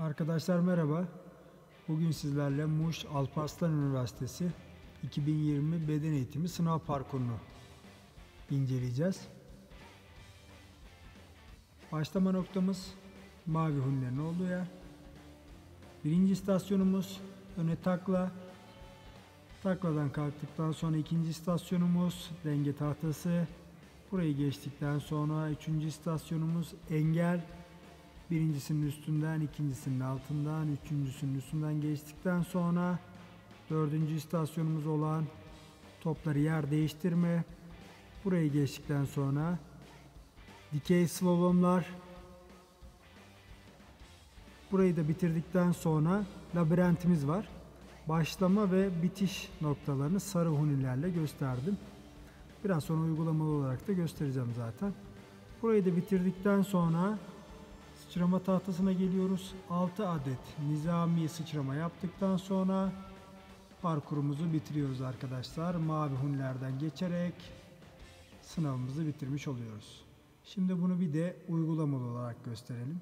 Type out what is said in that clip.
Arkadaşlar merhaba. Bugün sizlerle Muş Alparslan Üniversitesi 2020 beden eğitimi sınav parkurunu inceleyeceğiz. Başlama noktamız mavi hunlerin olduğu yer. Birinci istasyonumuz öne takla. Takladan kalktıktan sonra ikinci istasyonumuz denge tahtası. Burayı geçtikten sonra üçüncü istasyonumuz engel. Birincisinin üstünden, ikincisinin altından, üçüncüsünün üstünden geçtikten sonra dördüncü istasyonumuz olan topları yer değiştirme. Burayı geçtikten sonra dikey slalomlar. Burayı da bitirdikten sonra labirentimiz var. Başlama ve bitiş noktalarını sarı hunilerle gösterdim. Biraz sonra uygulamalı olarak da göstereceğim zaten. Burayı da bitirdikten sonra sıçrama tahtasına geliyoruz. 6 adet nizami sıçrama yaptıktan sonra parkurumuzu bitiriyoruz arkadaşlar. Mavi hunlerden geçerek sınavımızı bitirmiş oluyoruz. Şimdi bunu bir de uygulamalı olarak gösterelim.